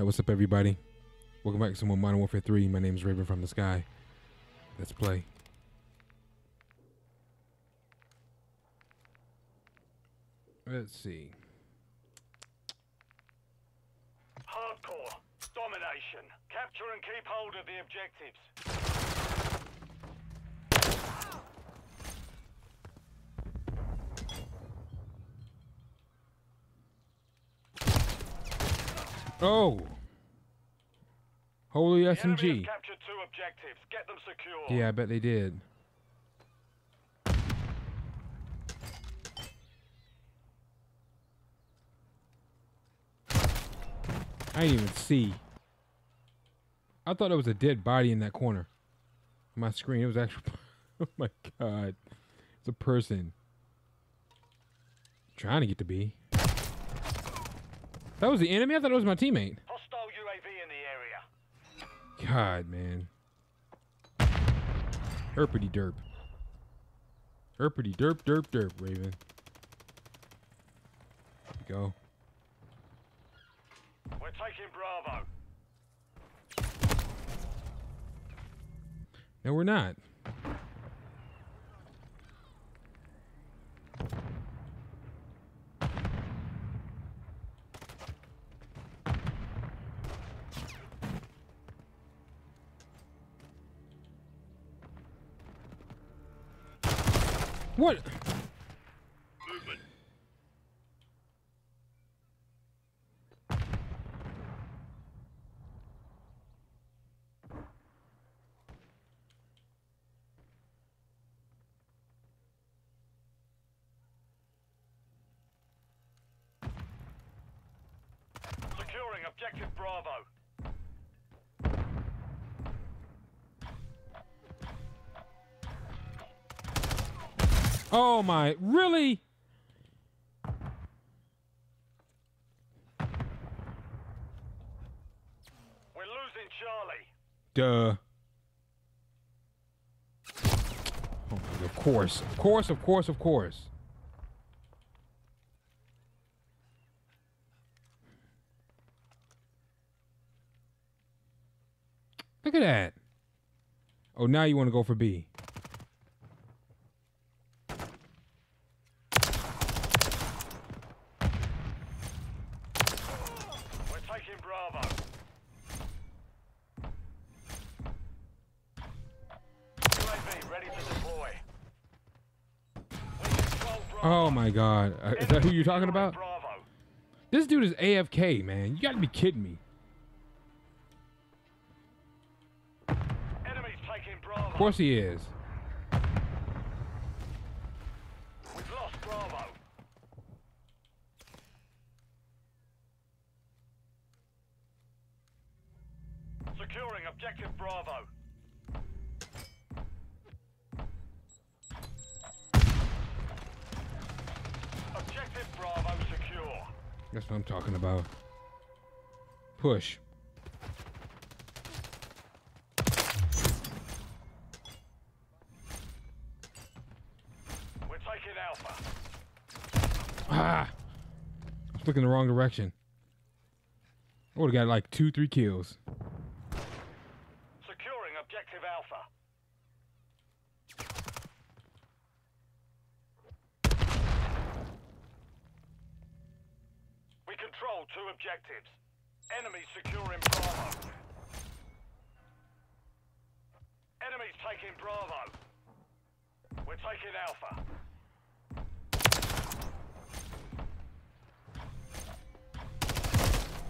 Hey, what's up, everybody? Welcome back to some more Modern Warfare 3. My name is Raven from the Sky. Let's play. Let's see. Hardcore. Domination. Capture and keep hold of the objectives. Oh! Holy SMG. captured two objectives. Get them secure. Yeah, I bet they did. I didn't even see. I thought it was a dead body in that corner. My screen, it was actually. oh my god. It's a person. Trying to get to B. That was the enemy? I thought it was my teammate. Hostile UAV in the area. God, man. Herpity derp. Herpity derp derp derp, Raven. Go. We're taking Bravo. No, we're not. What? Movement. Securing objective Bravo. Oh my, really? We're losing Charlie. Duh. Oh, of course, of course, of course, of course. Look at that. Oh, now you want to go for B. We're taking Bravo. UAV ready to deploy. We control Bravo. Oh my God, Uh, is that who you're talking about? Bravo. This dude is AFK, man. You got to be kidding me. Enemies taking Bravo. Of course he is. We've lost Bravo. Securing objective Bravo. That's what I'm talking about. Push. We're taking Alpha. Ah! I was looking the wrong direction. I would have got like two, three kills. Securing objective Alpha. We control two objectives. Enemies securing Bravo. Enemies taking Bravo. We're taking Alpha.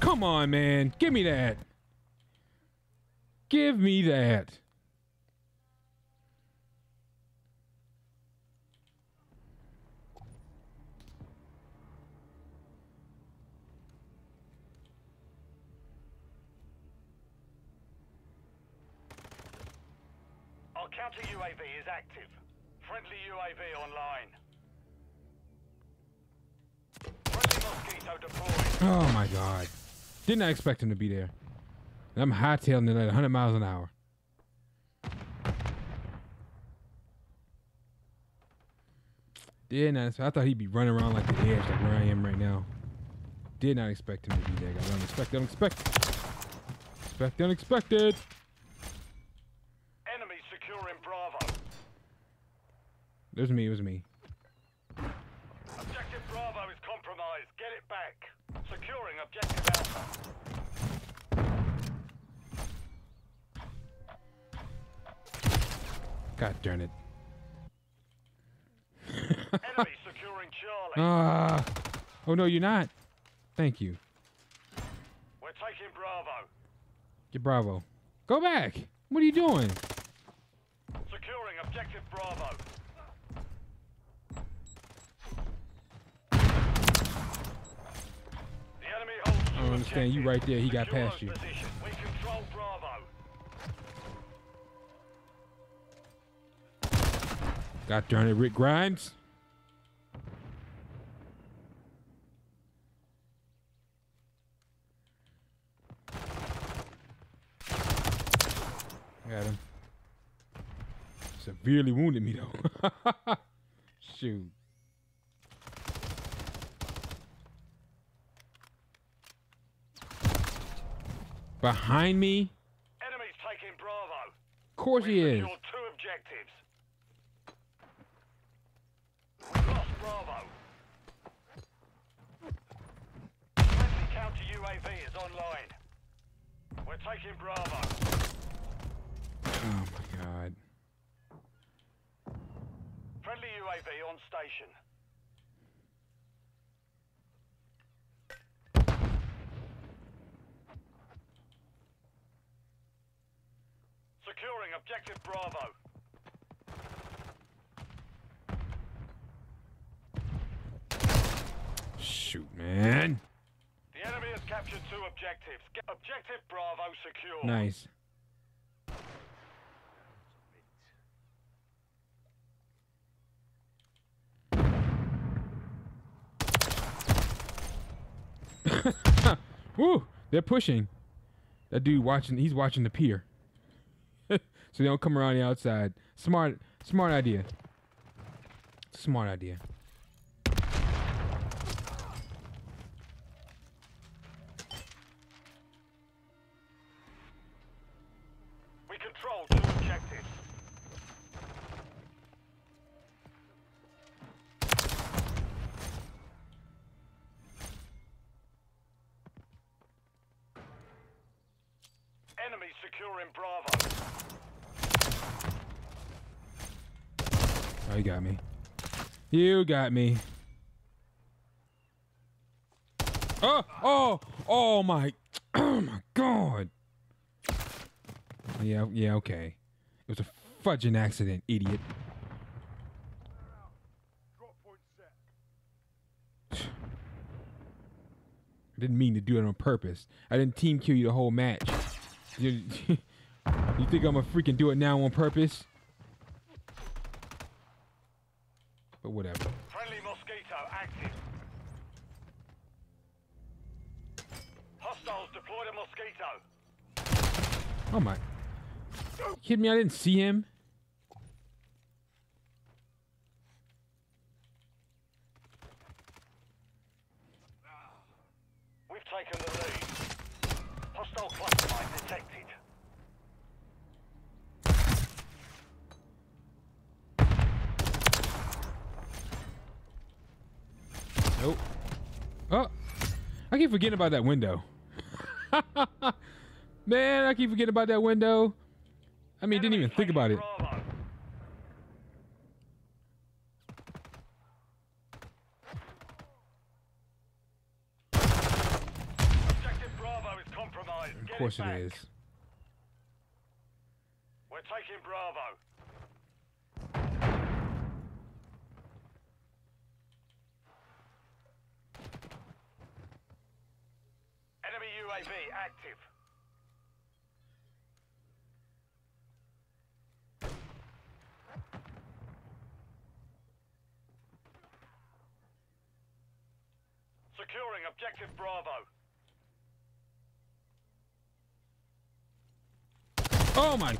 Come on, man. Give me that. Give me that. Counter UAV is active. Friendly UAV online. Oh my god. Did not expect him to be there. And I'm hightailing it at 100 miles an hour. Did not. I thought he'd be running around like the edge, like where I am right now. Did not expect him to be there, guys. Unexpected, unexpected. Expect the unexpected. Enemy securing Bravo. It was me. It was me. Objective Bravo is compromised. Get it back. Securing objective Alpha. God darn it. Enemy securing Charlie. Ah. oh no, you're not. Thank you. We're taking Bravo. Get Bravo. Go back. What are you doing? Securing objective Bravo. Don't understand. You right there. He got past you. God darn it, Rick Grimes. Got him. Severely wounded me though. Shoot. Behind me? Enemy's taking Bravo. Of course he is. secured two objectives. We've lost Bravo. Friendly counter UAV is online. We're taking Bravo. Oh my god. Friendly UAV on station. Securing objective Bravo. Shoot, man. The enemy has captured two objectives. Get objective Bravo secure. Nice. Woo! They're pushing. That dude watching. He's watching the pier, so they don't come around the outside. Smart, smart idea. Smart idea. We control two objectives. Enemy securing Bravo. Oh, you got me. You got me. Oh, oh, oh my, oh my God. Yeah, yeah, okay. It was a fudging accident, idiot. I didn't mean to do it on purpose. I didn't team kill you the whole match. You, you think I'm gonna freaking do it now on purpose? But whatever. Friendly Mosquito active. Hostiles deployed a Mosquito. Oh my. You kidding me? I didn't see him. We've taken the lead. I keep forgetting about that window. Man, I keep forgetting about that window. I mean, didn't even think about it. taking Bravo. Objective Bravo is compromised. Of course it, it We're taking Bravo. Enemy UAV active. Securing objective Bravo. Oh my.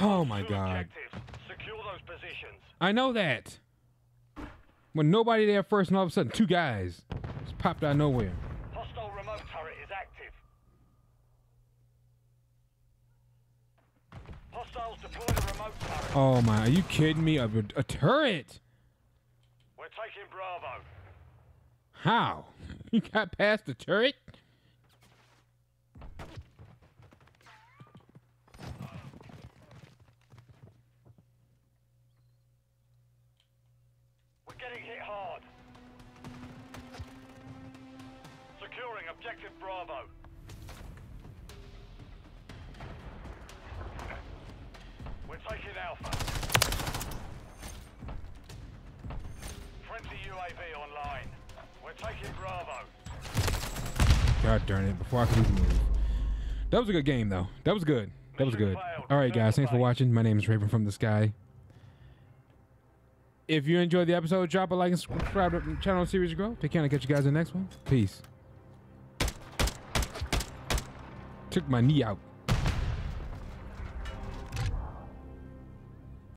Oh my God. Secure those positions. I know that. When nobody there first, and all of a sudden, two guys just popped out of nowhere. Hostile remote turret is active. Oh my, are you kidding me? A, a turret? We're taking Bravo. How? You got past the turret? We're getting hit hard. Securing objective Bravo. We're taking Alpha. Friendly UAV online. We're taking Bravo. God darn it, before I could even move. That was a good game, though. That was good. That was good. All right, guys. Thanks for watching. My name is Raven from the Sky. If you enjoyed the episode, drop a like and subscribe to the channel Series Grow. Take care and catch you guys in the next one. Peace. Took my knee out.